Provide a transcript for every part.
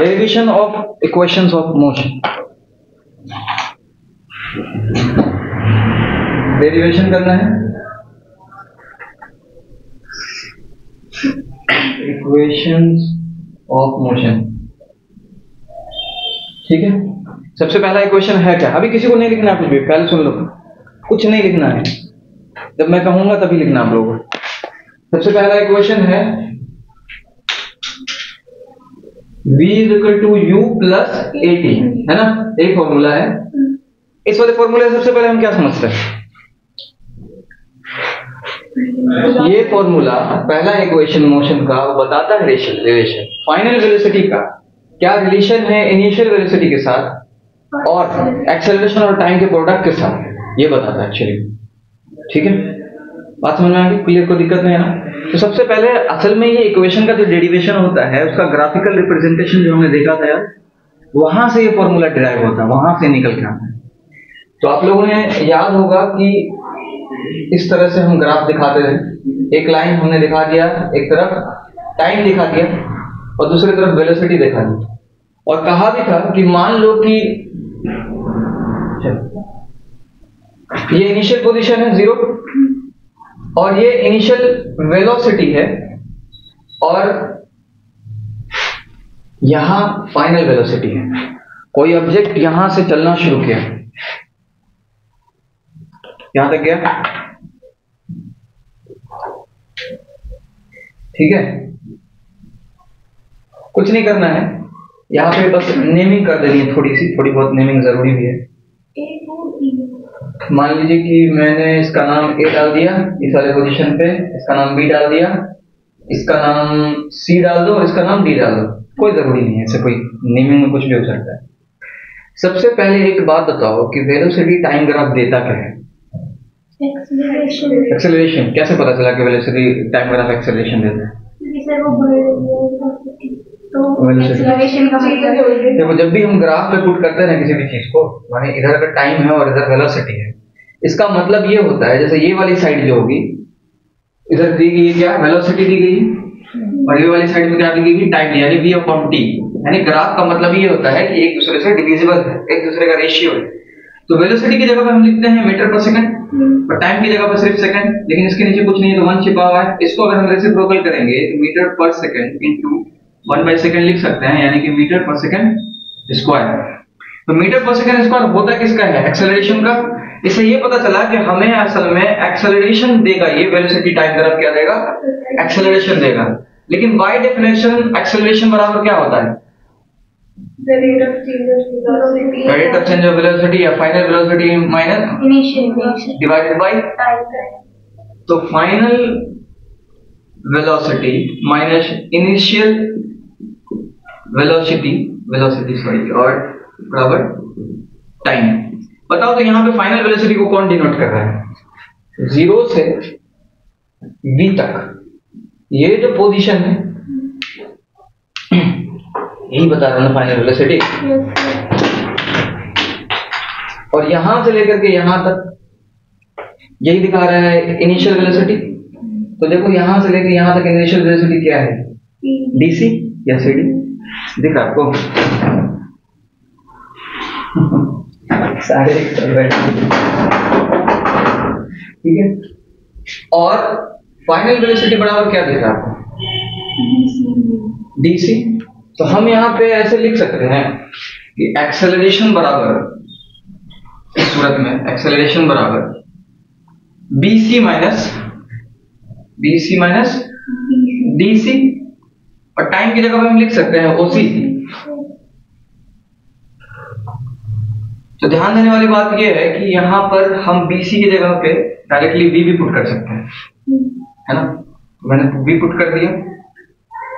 Derivation of equations of motion derivation करना है। Equations of motion ठीक है? सबसे पहला इक्वेशन है क्या? अभी किसी को नहीं लिखना कुछ भी पहले सुन लो। कुछ नहीं लिखना है। जब मैं कहूँगा तभी लिखना आप लोगों को। सबसे पहला इक्वेशन है v is equal to u plus a t है ना? एक फॉर्मूला है। इस वाले फॉर्मूले सबसे पहले हम क्या समझते हैं? ये फॉर्मूला पहला इक्वेशन मोशन का, वो बताता है रिलेशन फाइनल वेलोसिटी का। क्या रिलेशन है इनिशियल वेलोसिटी के साथ? और एक्सेलरेशन और टाइम के प्रोडक्ट के साथ? ये बताता है एक्चुअली ठीक है? बात समझ में आ गई क्लियर कोई दिक्कत नहीं है ना? तो सबसे पहले असल में ये इक्वेशन का जो डेरिवेशन होता है, उसका ग्राफिकल रिप्रेजेंटेशन जो हमने देखा था यार, वहाँ से ये फॉर्मूला डिराइव होता है, वहाँ से निकल के आता है। तो आप लोगों ने याद होगा कि इस तरह से हम ग्राफ दिखाते थे। एक लाइन हमने दिखा दिया, एक तरफ़ टाइम दिखा दिया, और दूसरी तरफ़ वेलोसिटी दिखा दी। और कहा भी था कि मान लो कि ये इनिशियल पोजीशन है ज़ीरो और ये इनिशियल वेलोसिटी है और यहाँ फाइनल वेलोसिटी है। कोई ऑब्जेक्ट यहाँ से चलना शुरू किया। यहाँ तक गया। ठीक है? कुछ नहीं करना है। यहाँ पे बस नेमिंग कर देनी है थोड़ी सी, थोड़ी बहुत नेमिंग ज़रूरी भी है। मान लीजिए कि मैंने इसका नाम ए डाल दिया इस वाले पोजीशन पे इसका नाम बी डाल दिया इसका नाम सी डाल दो और इसका नाम डी डाल दो। कोई ज़रूरी नहीं है ऐसे कोई नेमिंग में कुछ भी हो सकता है। सबसे पहले एक बात बताओ कि वेलोसिटी टाइम ग्राफ देता क्या है? एक्सेलरेशन कैसे पता चला कि वेलोसिटी टाइम ग्राफ एक्सेलरेशन देता है? देखो जब भी हम ग्राफ पे पुट करते हैं ना किसी भी चीज़ को माने इधर अगर टाइम है और इधर वेलोसिटी है इसका मतलब ये होता है जैसे ये वाली साइड जो होगी इधर दी गई क्या? वेलोसिटी दी गई और ये वाली साइड में क्या दी गई टाइम यानी v अपॉन t यानी ग्राफ का मतलब ये होता है कि एक दूसरे से डिविजिबल है एक दूसरे का रेशियो है। तो वेलोसिटी की जगह पर हम लिखते हैं मीटर पर सेकंड और टाइम की जगह पर सिर्फ़ सेकंड लेकिन इसके नीचे कुछ नहीं है तो वन छिपा हुआ है। इसको अगर हम रेसिप्रोकल करेंगे तो मीटर पर second into one by second लिख सकते हैं यानी कि मीटर पर सेकंड स्क्वायर तो मीटर पर सेकंड स्क्वायर होता किसका है? एक्सेलरेशन का। इससे ये पता चला कि हमें असल में एक्सेलरेशन देगा ये वेलोसिटी टाइम तरफ़ क्या देगा? एक्सेलरेशन देगा। लेकिन बाय डेफिनेशन एक्सेलरेशन बराबर क्या होता है? Rate of change of velocity या final velocity minus divided by तो final velocity minus initial velocity velocity sorry और बराबर टाइम बताओ तो यहाँ पे फाइनल वेलोसिटी को कौन डिनोट कर रहा है? ज़ीरो से v तक। ये जो पोजीशन है यही बता रहा ना फाइनल वेलोसिटी और यहाँ से लेकर के यहाँ तक यही दिखा रहा है इनिशियल वेलोसिटी तो देखो यहाँ से लेकर यहाँ तक इनिशियल वेलोसिटी क्या है? डीसी या सीडी दिख आपको सारे। ठीक है? और फाइनल वेलोसिटी बराबर क्या दिख रहा है आपको? डीसी तो हम यहाँ पे ऐसे लिख सकते हैं कि एक्सेलरेशन बराबर, इस सूरत में एक्सेलरेशन बराबर BC minus BC minus DC और टाइम की जगह पे हम लिख सकते हैं ओसी तो ध्यान देने वाली बात यह है कि यहाँ पर हम बीसी की जगह पे डायरेक्टली वी भी पुट कर सकते हैं है ना? मैंने वी पुट कर दिया।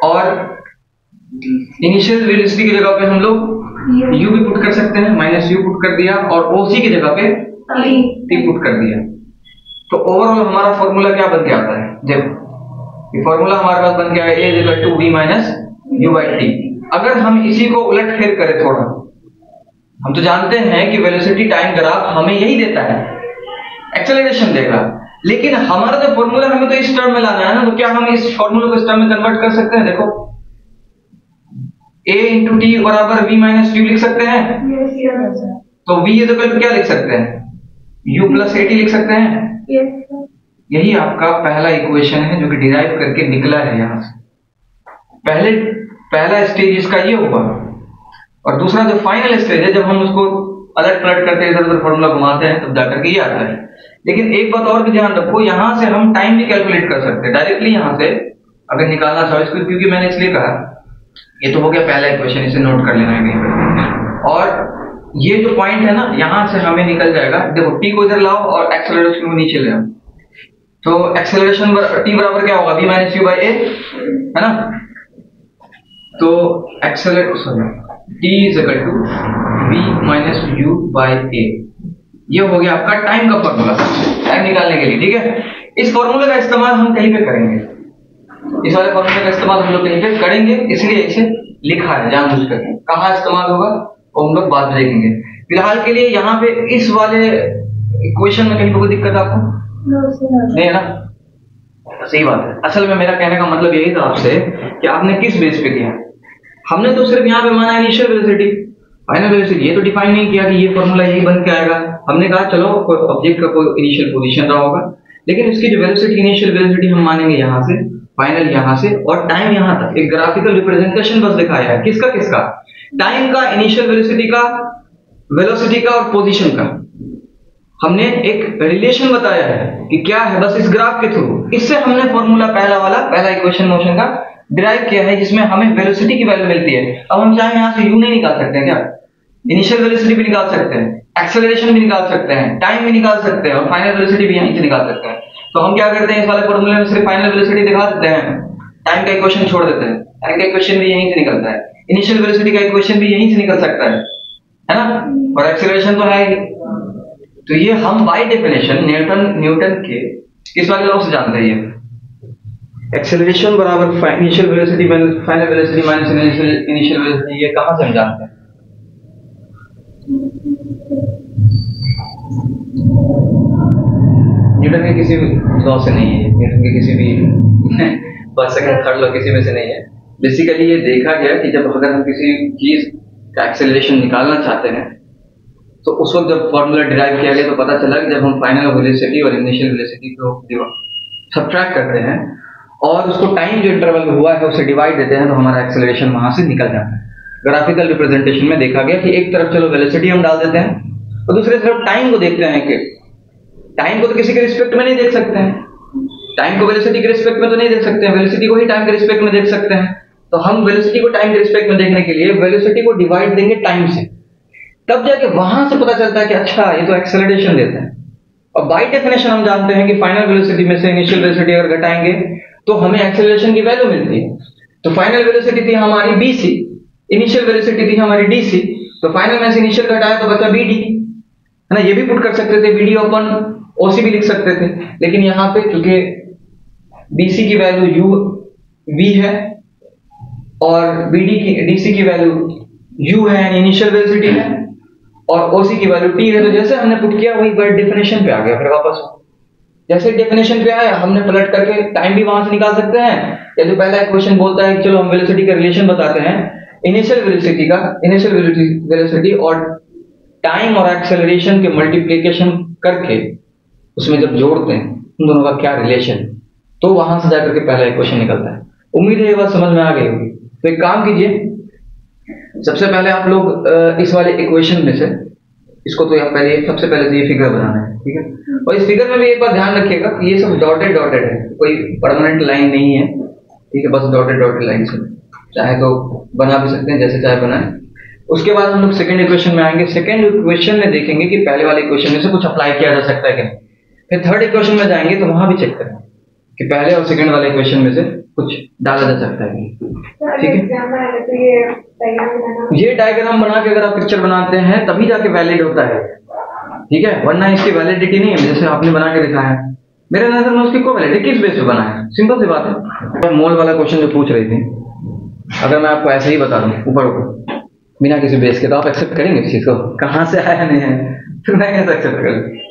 और इनिशियल वेलोसिटी की जगह पे हम लोग यू भी पुट कर सकते हैं माइनस यू पुट कर दिया और ओसी की जगह पे टी पुट कर दिया। तो ओवरऑल हमारा फॉर्मूला क्या बन के आता है? जब ये फॉर्मूला हमारे पास बन गया है A equal to V minus U by T अगर हम इसी को उलट फेर करें थोड़ा हम तो जानते हैं कि वेलोसिटी टाइम ग्राफ हमें यही देता है। एक्सेलरेशन देगा। लेकिन हमारा जो फॉर्मूला हमें तो इस टर्म में लाना है ना तो क्या हम इस फॉर्मूला को इस टर्म में कन्वर्ट कर सकते हैं? देखो। ए इंटू टी बराबर वी माइनस यू लिख सकते हैं? Yes. तो v इज़ इक्वल क्या लिख सकते हैं? U प्लस ए टी लिख सकते हैं? Yes. यही आपका पहला इक्वेशन है जो कि डिराइव करके निकला है यहाँ से। पहले, पहला स्टेज इसका ये होगा और दूसरा जो फाइनल स्टेज है, जब हम उसको अलट पलट करके इधर उधर फॉर्मूला घुमाते हैं, तब जाकर के ये आता है। लेकिन एक बात और भी ध्यान रखो, यहाँ से हम टाइम भी कैलकुलेट कर सकते हैं। डायरेक्टली यहाँ से अगर निकालना चाहो इसको, क्योंकि मैंने इसलिए कहा, ये तो हो गया पहला इक्वेशन इसे नोट कर लेना है और ये जो पॉइंट है ना, यहाँ से हमें निकल जाएगा। देखो टी को इधर लाओ और एक्सेलरेशन को नीचे ले आओ। तो एक्सेलरेशन टी बराबर क्या होगा? B minus U by A है ना? तो accelerate sorry T is equal to B minus U by A ये हो गया आपका टाइम का फॉर्मूला टाइम निकालने के लिए, ठीक है? इस फॉर्मूले का इस्तेमाल हम कहीं पे करेंगे? इस वाले फॉर्मूले का इस्तेमाल हम लोग कहीं पे करेंगे, इसलिए इसे लिखा है जानबूझ करके कहाँ इस्तेमाल होगा? वो हम लोग बाद में देखेंगे। फ़िलहाल के लिए यहाँ पे इस वाले इक्वेशन में कहीं पे कोई दिक्कत आपको. नहीं, है ना? सही बात है। असल में मेरा कहने का मतलब यही था आपसे कि आपने किस बेस पे किया? हमने तो सिर्फ़ यहाँ पे माना इनिशियल वेलोसिटी फाइनल वेलोसिटी ये तो डिफाइन नहीं किया कि ये फॉर्मूला यही बन के आएगा। हमने कहा, चलो ऑब्जेक्ट का कोई इनिशियल पोजीशन रहा होगा। लेकिन इसकी जो वेलोसिटी इनिशियल वेलोसिटी हम मानेंगे यहाँ से फाइनल यहाँ से, और टाइम यहाँ तक। एक ग्राफिकल रिप्रेजेंटेशन बस दिखाया है। किसका किसका? टाइम का इनिशियल वेलोसिटी का वेलोसिटी का और पोजिशन का। हमने एक रिलेशन बताया है कि क्या है, बस इस ग्राफ के थ्रू इससे हमने फॉर्मूला पहला वाला, पहला इक्वेशन मोशन का डिराइव किया है, जिसमें हमें वेलोसिटी की वैल्यू मिलती है। अब हम चाहे यहाँ से यू नहीं निकाल सकते हैं क्या? इनिशियल वेलोसिटी भी निकाल सकते हैं एक्सेलरेशन भी निकाल सकते हैं टाइम भी निकाल सकते हैं, और फाइनल वेलोसिटी भी यहीं से निकाल सकते हैं। तो हम क्या करते हैं, इस वाले फॉर्मूले में सिर्फ़ फाइनल वेलोसिटी दिखा देते हैं। टाइम का इक्वेशन छोड़ देते हैं। टाइम का इक्वेशन भी यहीं से निकलता है। इनिशियल वेलोसिटी का इक्वेशन भी यहीं से निकल सकता है। है ना? और एक्सेलरेशन तो है ही। तो ये हम बाय डेफिनेशन न्यूटन न्यूटन के किस वाले लॉ से जानते हैं ये? एक्सेलरेशन बराबर initial velocity final velocity minus initial velocity ये कहाँ से हम जानते हैं? न्यूटन के किसी लॉ से नहीं है न्यूटन के किसी भी फ़र्स्ट सेकंड थर्ड लॉ, किसी में से नहीं है। बेसिकली ये देखा गया कि जब अगर हम किसी चीज़ का एक्सेलरेशन निकालना चाहते हैं तो उस वक्त जब फॉर्मूला डिराइव किया गया तो पता चला कि जब हम फाइनल वेलोसिटी और इनिशियल वेलोसिटी को सब्ट्रैक्ट करते हैं और उसको टाइम जो इंटरवल हुआ है, उसे डिवाइड देते हैं तो हमारा एक्सेलरेशन वहाँ से निकल जाता है। ग्राफिकल रिप्रेजेंटेशन में देखा गया कि एक तरफ़ चलो वेलोसिटी हम डाल देते हैं, और दूसरी तरफ़ टाइम को देखते हैं कि टाइम को तो किसी के रिस्पेक्ट में नहीं देख सकते हैं। टाइम को वेलोसिटी के रिस्पेक्ट में तो नहीं देख सकते हैं वेलोसिटी को ही टाइम के रिस्पेक्ट में देख सकते हैं। तो हम वेलोसिटी को टाइम के रिस्पेक्ट में देखने के लिए वेलोसिटी को डिवाइड देंगे टाइम से। तब जाके वहाँ से पता चलता है कि अच्छा ये तो एक्सेलरेशन देता है। और बाय डेफिनेशन हम जानते हैं कि फाइनल वेलोसिटी में से इनिशियल वेलोसिटी अगर घटाएँगे तो हमें एक्सेलरेशन की वैल्यू मिलती है। तो फाइनल वेलोसिटी थी हमारी बी सी इनिशियल वेलोसिटी थी हमारी डी सी तो फाइनल में से इनिशियल घटाया तो बचा बी डी है ना, ये भी पुट कर सकते थे बी डी ओपन ओसी भी लिख सकते थे। लेकिन यहाँ पे क्योंकि बीसी की वैल्यू यू वी है, और बीडी की डीसी की वैल्यू यू है इनिशियल वेलोसिटी है और ओसी की वैल्यू टी है तो जैसे हमने पुट किया, वही वर्ड डेफिनेशन पे आ गया, फिर वापस। जैसे डेफिनेशन पे आया, हमने पलट करके टाइम भी वहाँ से निकाल सकते हैं। या जो पहला क्वेश्चन बोलता है चलो हम वेलोसिटी का रिलेशन बताते हैं। इनिशियल वेलोसिटी का इनिशियल वेलोसिटी और टाइम और एक्सेलरेशन के मल्टीप्लिकेशन करके उसमें जब जोड़ते हैं, उन दोनों का क्या रिलेशन तो वहाँ से जाकर के पहला क्वेश्चन निकलता है। उम्मीद है ये बात समझ में आ गई होगी। तो एक काम कीजिए सबसे पहले आप लोग इस वाले इक्वेशन में से, इसको तो आप पहले सबसे पहले तो ये फिगर बनाना है, ठीक है? और इस फिगर में भी एक बार ध्यान रखिएगा कि ये सब डॉटेड डॉटेड है, कोई परमानेंट लाइन नहीं है, ठीक है? बस डॉटेड डॉटेड लाइन से चाहे तो बना भी सकते हैं, जैसे चाहे बनाए। उसके बाद हम लोग सेकेंड इक्वेशन में आएँगे। सेकेंड इक्वेशन में देखेंगे कि पहले वाले इक्वेशन में से कुछ अप्लाई किया जा सकता है कि नहीं। फिर थर्ड इक्वेशन में जाएँगे तो वहाँ भी चेक करेंगे कि पहले और सेकेंड वाले इक्वेशन में से कुछ डाला जा सकता है। ठीक है। एग्ज़ाम तो ये तैयार बनाना ये डायग्राम बना के अगर आप पिक्चर बनाते हैं तभी जाके वैलिड होता है। ठीक है? वरना इसकी वैलिडिटी नहीं है जैसे आपने बना के दिखाया है। मेरे नज़र में उसकी को वैलिडिटी किस बेस पे बना है? सिंपल सी बात है। मोल वाला क्वेश्चन जो पूछ रही थी अगर मैं आपको ऐसे ही बता दूँ ऊपर ऊपर बिना किसी बेस के तो आप एक्सेप्ट करेंगे इस चीज़ को? कहाँ से आया नहीं है? फिर मैं कैसे एक्सेप्ट करूँ।